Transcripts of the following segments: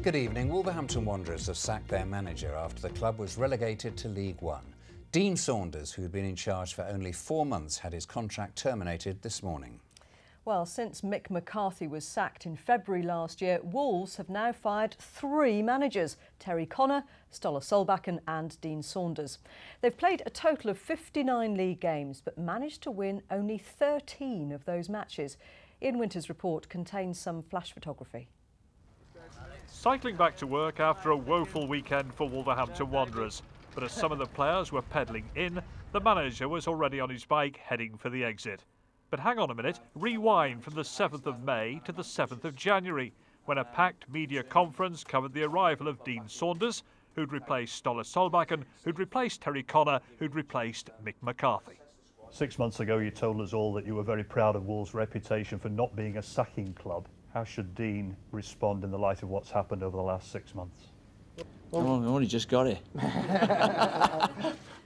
Good evening. Wolverhampton Wanderers have sacked their manager after the club was relegated to League One. Dean Saunders, who had been in charge for only four months, had his contract terminated this morning. Well, since Mick McCarthy was sacked in February last year, Wolves have now fired three managers, Terry Connor, Ståle Solbakken and Dean Saunders. They've played a total of 59 league games, but managed to win only 13 of those matches. Ian Winter's report contains some flash photography. Cycling back to work after a woeful weekend for Wolverhampton Wanderers. But as some of the players were pedalling in, the manager was already on his bike heading for the exit. But hang on a minute, rewind from the 7th of May to the 7th of January, when a packed media conference covered the arrival of Dean Saunders, who'd replaced Ståle Solbakken, who'd replaced Terry Connor, who'd replaced Mick McCarthy. Six months ago, you told us all that you were very proud of Wolves' reputation for not being a sacking club. How should Dean respond in the light of what's happened over the last six months? Well, I've only just got it. How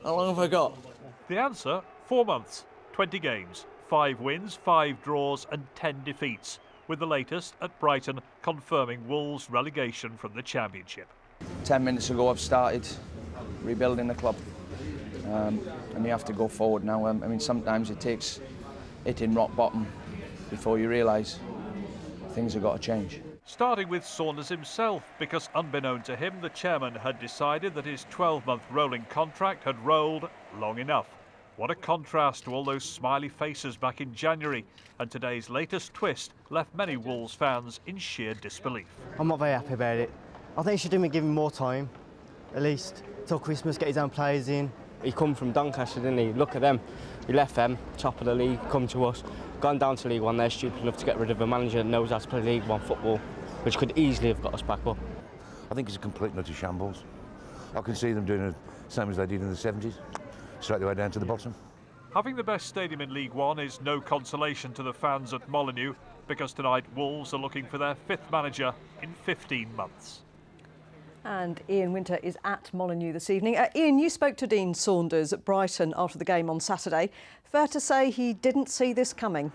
long have I got? The answer four months, 20 games, five wins, five draws, and 10 defeats, with the latest at Brighton confirming Wolves' relegation from the Championship. Ten minutes ago, I've started rebuilding the club, um, and you have to go forward now. Um, I mean, sometimes it takes hitting rock bottom before you realise things have got to change. Starting with Saunders himself, because unbeknown to him, the chairman had decided that his 12-month rolling contract had rolled long enough. What a contrast to all those smiley faces back in January, and today's latest twist left many Wolves fans in sheer disbelief. I'm not very happy about it. I think he should have given more time, at least till Christmas, get his own players in. He come from Doncaster, didn't he? Look at them. He left them, top of the league, come to us. Gone down to League One, they're stupid enough to get rid of a manager that knows how to play League One football, which could easily have got us back up. I think it's a complete nutty shambles. I can see them doing the same as they did in the 70s, straight the way down to the bottom. Having the best stadium in League One is no consolation to the fans at Molineux, because tonight Wolves are looking for their fifth manager in 15 months. And Ian Winter is at Molineux this evening. Uh, Ian, you spoke to Dean Saunders at Brighton after the game on Saturday. Fair to say he didn't see this coming?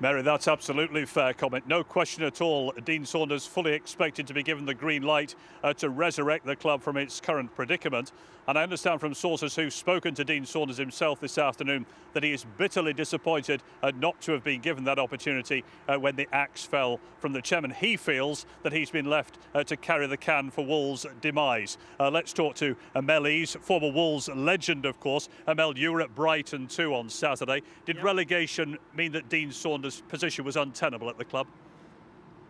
Mary, that's absolutely fair comment. No question at all. Dean Saunders fully expected to be given the green light uh, to resurrect the club from its current predicament. And I understand from sources who've spoken to Dean Saunders himself this afternoon that he is bitterly disappointed uh, not to have been given that opportunity uh, when the axe fell from the chairman. He feels that he's been left uh, to carry the can for Wolves' demise. Uh, let's talk to Mel Eves, former Wolves legend, of course. Amel, you were at Brighton too on Saturday. Did yep. relegation mean that Dean Saunders' position was untenable at the club?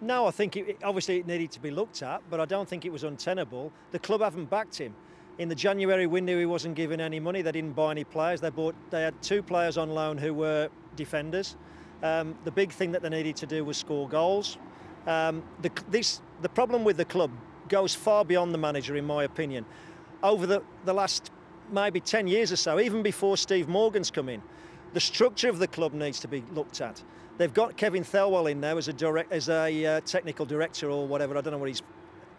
No, I think it, obviously it needed to be looked at, but I don't think it was untenable. The club haven't backed him. In the January window, he wasn't given any money. They didn't buy any players. They bought. They had two players on loan who were defenders. Um, the big thing that they needed to do was score goals. Um, the, this, the problem with the club goes far beyond the manager, in my opinion. Over the, the last maybe 10 years or so, even before Steve Morgan's come in, the structure of the club needs to be looked at. They've got Kevin Thelwell in there as a direct, as a uh, technical director or whatever. I don't know what his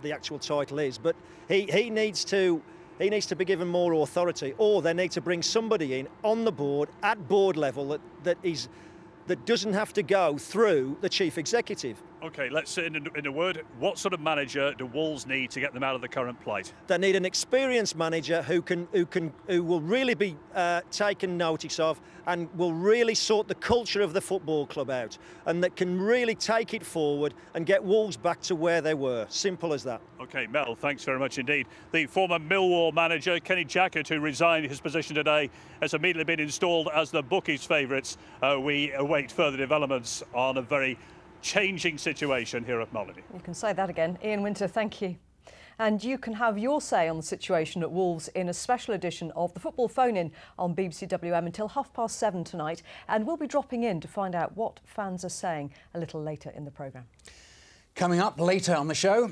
the actual title is, but he, he needs to he needs to be given more authority, or they need to bring somebody in on the board at board level that, that is that doesn't have to go through the chief executive. Okay, let's say in a, in a word, what sort of manager do Wolves need to get them out of the current plight? They need an experienced manager who can who can who will really be uh, taken notice of and will really sort the culture of the football club out and that can really take it forward and get Wolves back to where they were. Simple as that. Okay, Mel, thanks very much indeed. The former Millwall manager, Kenny Jackett, who resigned his position today, has immediately been installed as the bookies' favourites. Uh, we await further developments on a very changing situation here at Molineux. You can say that again. Ian Winter, thank you. And you can have your say on the situation at Wolves in a special edition of the Football Phone In on BBC WM until half past seven tonight. And we'll be dropping in to find out what fans are saying a little later in the programme. Coming up later on the show,